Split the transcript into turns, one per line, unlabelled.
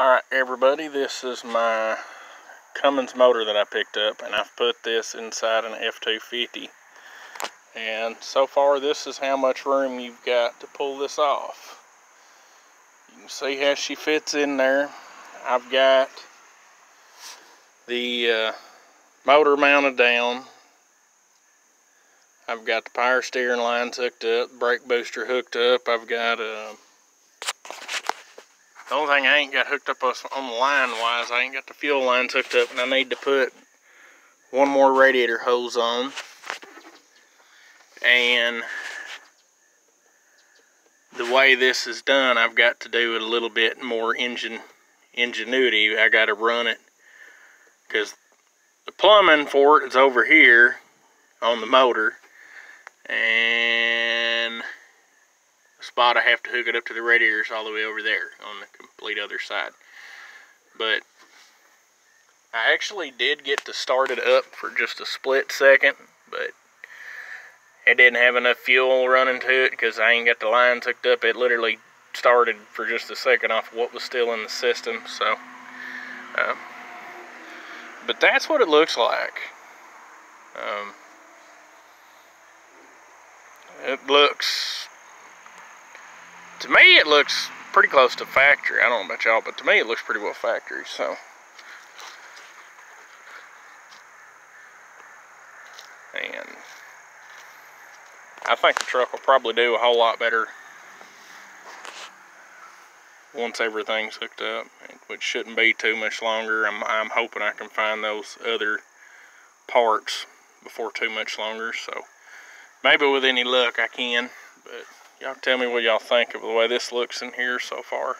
Alright everybody, this is my Cummins motor that I picked up and I've put this inside an F-250 and so far this is how much room you've got to pull this off. You can see how she fits in there. I've got the uh, motor mounted down. I've got the power steering line hooked up, brake booster hooked up. I've got a uh, the only thing I ain't got hooked up on the line wise, I ain't got the fuel lines hooked up and I need to put one more radiator hose on. And the way this is done, I've got to do it a little bit more engine ingenuity. I got to run it because the plumbing for it is over here on the motor. And spot I have to hook it up to the radiators all the way over there on the complete other side. But I actually did get to start it up for just a split second, but it didn't have enough fuel running to it because I ain't got the lines hooked up. It literally started for just a second off what was still in the system. So, um, but that's what it looks like. Um, it looks to me it looks pretty close to factory. I don't know about y'all, but to me it looks pretty well factory, so. And I think the truck will probably do a whole lot better once everything's hooked up, which shouldn't be too much longer. I'm, I'm hoping I can find those other parts before too much longer, so maybe with any luck I can, but Y'all tell me what y'all think of the way this looks in here so far.